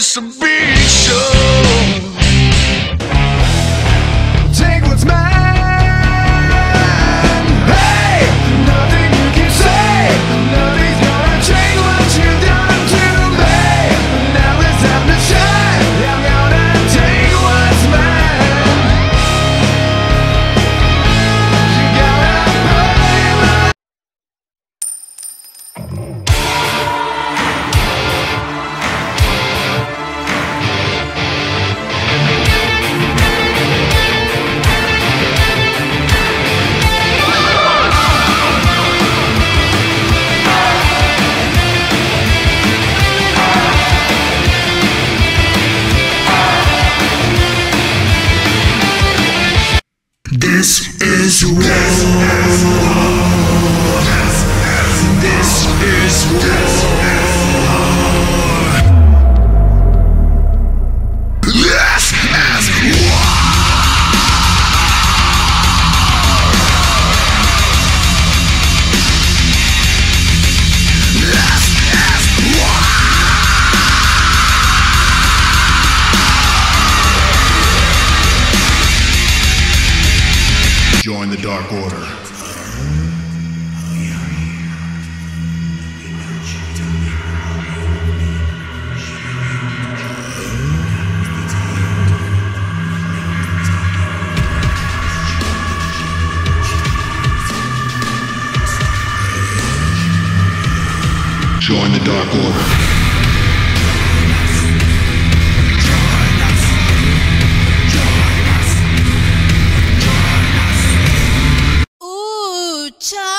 some This is war. Join the Dark Order. Join the Dark Order. child.